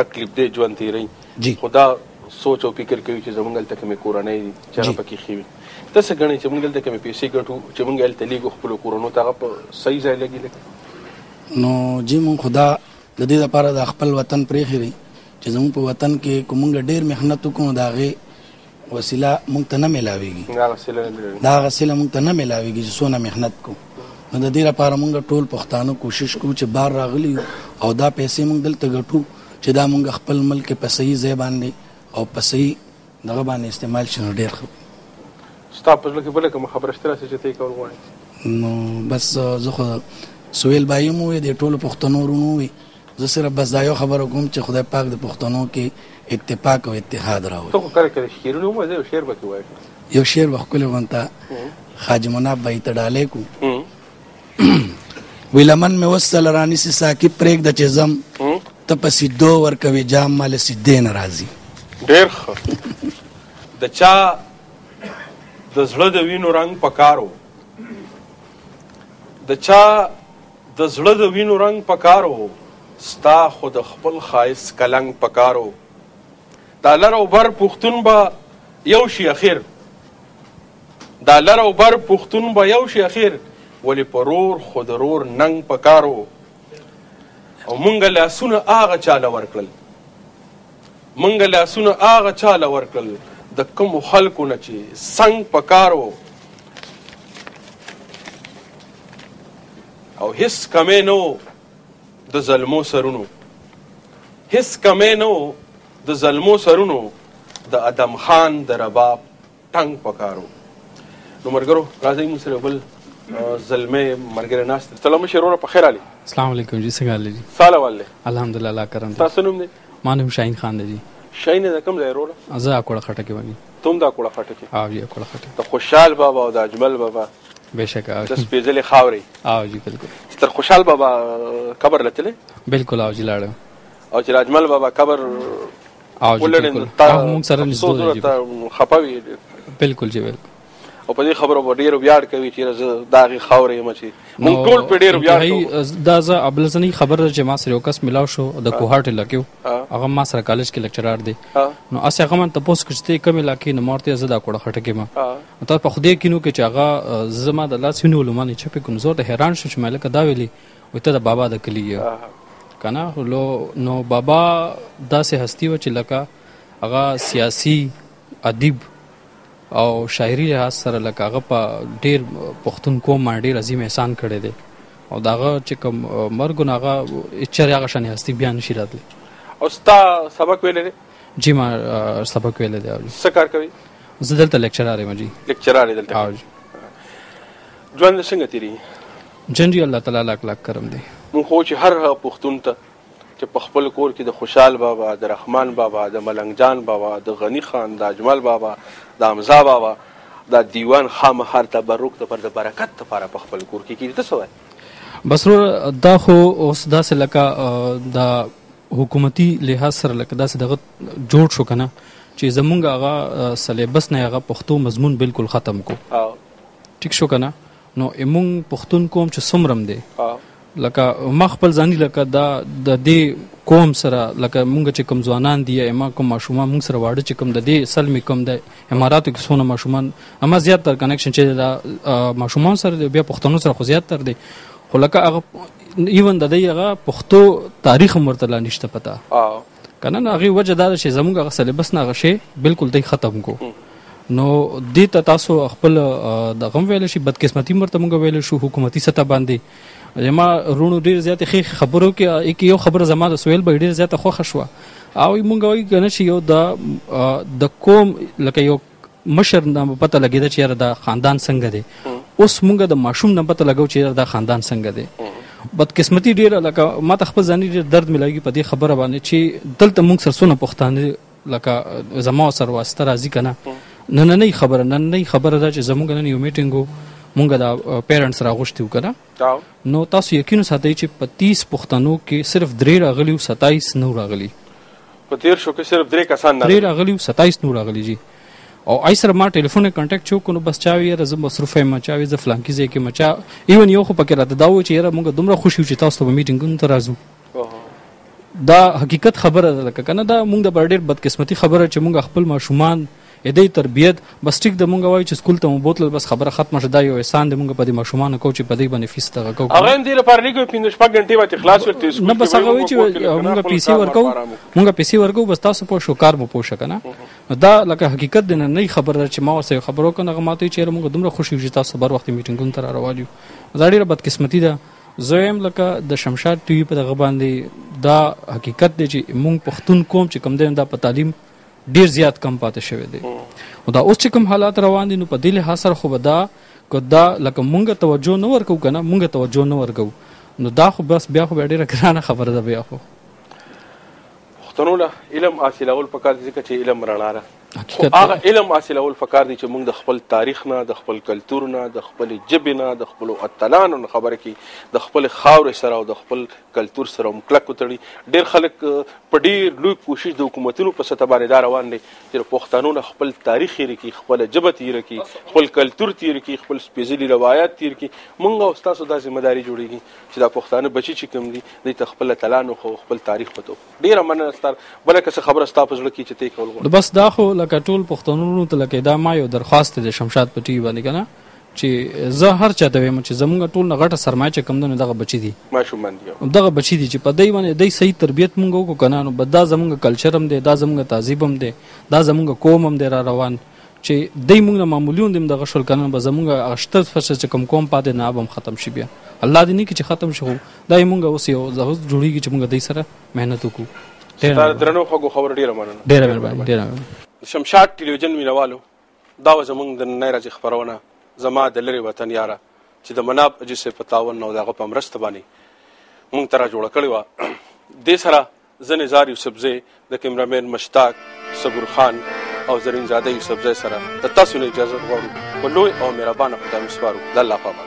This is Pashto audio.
تکلیف دی ژوند تیری خو دا سوچ او فکر کوي چې زمونږ هلته کومې کورنۍ دي چې هغه پکې ښې وي ته څه ګڼې چې مونږ دلته کومې پیسې ګټو چې مونږ هلته لیږو خپلو کورنو ته هغه په صحیح ځای لګي لګي نو جی مونږ خو دا د دې لپاره د خپل وطن پرېښی دی چې زمونږ په وطن کې که مونږ ډېر محنت وکړو د هغې وسیله موږ ته نه ملاویږي دا وسیله دا وسیله موږ ته نه ملاویږي چې څونه مهنت کو نو د دې لپاره موږ ټول پښتانه کوشش کوو چې بار راغلی او دا پیسې موږ دلته ګټو چې دا موږ خپل ملک په صحیح ځای باندې او په صحیح دغه باندې استعمال شنو ډیر خو ستا په لکه بل کوم خبره شته چې ته کول غواړې نو بس زه خو سویل بایم وې د ټولو پښتنو رونو وې زه صرف بس دا یو خبره کوم چه خدای پاک د پښتنو کی اتفاق او اتحاد راولی. ته خو کله کله شعرونه ووایه زه یو شعر به کی وایه کنه. یو شعر به ښکلی غونته خاجه مناف بایی ته ډالی کو وی لمن می اوس سل رانیسی ساقی پریږده چه ځم ته په سیدو ورکوی جام ما له سیدی نه راځی. ډیر ښه د چا د زړه د وینو رنګ پکار وو د چا د زړه د وینو رنګ په کار وو ستا خو د خپل ښایست کلنګ په کار وو دا لر او بر پښتون به یو شي اخر دا لر او بر پښتون به یو شي اخر ولې په رور خو د رور ننګ په کار وو او مونږ لاسونه هغه چاله ورکړل مونږ لاسونه هغه چا له ورکړل د کومو خلکو نه چې څنګ په کار وو او هیڅ کمی نه و د زلمو سرونو هیڅ کمی نه و د زلمو سرونو د ادم خان د رباب ټنګ پکار وو نو مرګرو راځي موږ سره بل زلمه مرګره ناشته سلام شروع په خیر علي السلام علیکم جی څنګه حال دي سلام والله الحمدلله الله کرم تاسو نوم دي ما نوم شاهین خان دی شاهین د کوم ځای رول زه اکوړه خټه کې ونی تم دا کوړه خټه کې او یې کوړه خټه د خوشحال بابا او د اجمل بابا بشک او د سپیزلې خاوري او جی بالکل ستر خوشحال بابا قبر لته بالکل او جی لاړم او چې راجمل بابا قبر او جی بالکل او موږ سره نږدې دی جی خپه وی بالکل جی بالکل او په دې خبرو په ډیرو ویاړ کوي چې زه دا غي خاورې یم چې موږ ټول په ډیرو ویاړ کوو دا زه ابلزنی خبر چې ما سره یو کس ملاو شو د کوهارټ لکیو هغه ما سره کالج کې لیکچرار دی نو اسه هغه من ته پوس کچته کوم علاقې نو مرته زه دا کوړه خټه کې ما ته په خدای کې نو کې چې هغه زما د لاس هنو لمانه چې په کوم زور ته حیران شو چې مالک دا ویلی و ته د بابا د کلی یو کنه لو نو بابا داسې هستی و چې لکه هغه سیاسي ادیب او شاعري لحاظ سره لکه هغه په ډیر پښتون قوم باندې ډیر عظیم احسان کړی دی او داغه چې کوم مرګ نه هغه چر هغه شان هستی بیان شي راتلی او ستا سبق ویل دی جی ما سبق ویل دی څه کار کوي زه دلته لیکچرار یم جی لیکچرار دلته ژوند څنګه تیری جن جی الله تعالی لاک لاک کرم دی. مونږ خو چې هر هغه پښتون ته چې په خپل کور کې د خوشحال بابا، د رحمان بابا، د ملنګ جان بابا، د غني خان، د اجمل بابا، د حمزه بابا دا دیوان خامخا د تبرک لپاره د برکت لپاره په خپل کور کې کېږي ته څه وایې؟ بس وروره دا خو اوس داسې لکه د حکومتي لحاظ سره لکه داسې دغه جوړ شو کنه چې زمونږ هغه سلیبس نه هغه پښتو مضمون بالکل ختم کو ټیک شو کنه نو امونګ پختون قوم چې څومره دی لکه ما خپل ځاني لکه دا د دې قوم سره لکه مونږ چې کوم ځوانان دي اما کوم ماشومان مونږ سره واړه چې کوم د دې سلمې کوم د اماراتو کې څونه ماشومان اما زیات تر کنکشن چې دا ماشومان سره بیا پښتنو سره خو زیات تر دي خو لکه هغه ایون د دې هغه پښتو تاریخ مرتلا نشته پتا کنه نو هغه وجه دا چې زموږ هغه سلیبس نه غشي بالکل دی ختم کو نو د ته تاسو خپل د غم ویل شي بدقسمتي مرته مونږ ویل شو حکومتي سطح باندې یما رونو ډیر زیات خې خبرو کې یو خبر زما د سویل به ډیر زیات خوښ شو او مونږ وایو کنه چې یو د د کوم لکه یو مشر نه پته لګیده چې یاره دا خاندان څنګه دی اوس مونږ د ماشوم نه پته لګو چې دا خاندان څنګه دی بدقسمتي ډیره لکه ما ته خپل ځاني ډیر درد ملایږي په دې خبره باندې چې دلته مونږ سرسونه پښتانه لکه زما سر واسطه راځي کنه نن نه خبره نن نه خبره دا چې زمونږ نن یو میټینګ مونږ دا پیرنټس راغوښتي وکړه نو تاسو یقین ساتئ چې په 30 پښتنو کې صرف درې راغلي او 27 نو راغلي په تیر شو کې صرف درې کسان نه درې راغلی او 27 نور راغلی جی او آی سره ما ټلیفون کنټاکټ شو کو نو بس چاوي یره زه مصروف یم چاوي زه فلانکی ځای کې مچا ایون یو خو پکې راته دا و چې یره موږ دومره خوشی چې تاسو ته میټینګونو ته راځو دا حقیقت خبره ده لکه کنه دا موږ د ډېر بدقسمتي خبره چې موږ خپل ماشومان ادی تربیت بس ټیک ده مونږ وایو چې سکول ته مو بوتلل بس خبره ختمه شوه دا یو احسان دی مونږ په دې ماشومانو کوو چې په دې باندې فیس دغه کوو هغه هم دې لپاره نه کوي پنځه شپږ ګنټې به ترې خلاص شي ورته سکول نه بس هغه وایي چې مونږ پیسې ورکوو مونږ پیسې ورکوو بس تاسو پوه شو کار مو پوه شه کنه نو دا لکه حقیقت دی نه نه خبر ده چې ما ورسره خبرو کنه هغه ماته چې مونږ دومره خوشي یو چې تاسو بر وخت میټینګونو ته را روان یو دا ډیره بدقسمتي ده زویم لکه د شمشاد ټي وي په دغه باندې دا حقیقت دی چې مونږ پښتون قوم چې کم دی دا په تعلیم ډیر زیات کم پاتې شوی دی او دا اوس چې کوم حالات روان دي نو په دې لحاظ سره خو به دا که دا لکه مونږ توجه نه ورکو کنه مونږ توجه نه ورکو نو دا خو بس بیا خو بیا ډیره ګرانه خبره ده بیا خو پښتنوله علم حاصلول پکار دي ځکه چې علم رڼا ده خو هغه علم حاصلول پکار دي چې موږ د خپل تاریخ نه د خپل کلچر نه د خپل ژبې نه د خپل اتلانو نه خبره کی د خپل خاور سره او د خپل کلتور سره هم کلک وتړي ډېر خلک په ډېر لوی کوشش د حکومتونو په سطح باندې دا روان دی چې د پښتنو نه خپل تاریخ هېر کړي خپله ژبه تېره کړي خپل کلتور تېر کړي خپل سپېڅلي روایات تېر کړي موږ او ستاسو دا ذمه داري جوړېږي چې دا پښتانه بچي چې کوم دي دوی ته خپل اتلان وښو خپل تاریخ وتو ډېره مننه ستار بله که څه خبره ستا په زړه کې چې ته یې کول غواړې بس دا خو لکه ټول پښتنو وروڼو ته لکه دا ما یو درخواست دی د شمشاد په ټي وي باندې که نه چې زه هر چا ته وایم چې زمونږ ټول نه غټه سرمایه چې کم ده نو دغه بچی دي ماشومان دي دغه بچی دي چې په دای باندې دای صحیح تربیت مونږ وکړو کنه نو بد دا زمونږ کلچر هم دی دا زمونږ تهذیب هم دی دا زمونږ قوم هم دی را روان چې دای مونږ نه معمولیون دیم دغه شول کنه به زمونږ اشتر فرصت چې کم قوم پاتې نه به ختم شي بیا الله دې نه کې چې ختم شي خو دا مونږ اوس یو زهوس جوړیږي چې مونږ دای سره مهنت وکړو ډیر درنو خو خبر ډیر مننه ډیر مننه ډیر شمشاد ټلویزیون مینوالو دا وه زموږ د ننۍ ورځې خپرونه زما د لرې وطن یاره چې د مناب اجي صاحب په تعاون او د هغه په مرسته باندې مونږ ته را جوړه کړې وه دې سره زه نظار یوسفزی د کیمرامین مشتاق صبور خان او زرین زاده یوسفزی سره د تاسو نه اجازه غواړو په لوی او مهربانه خدای مسپارو د الله پامان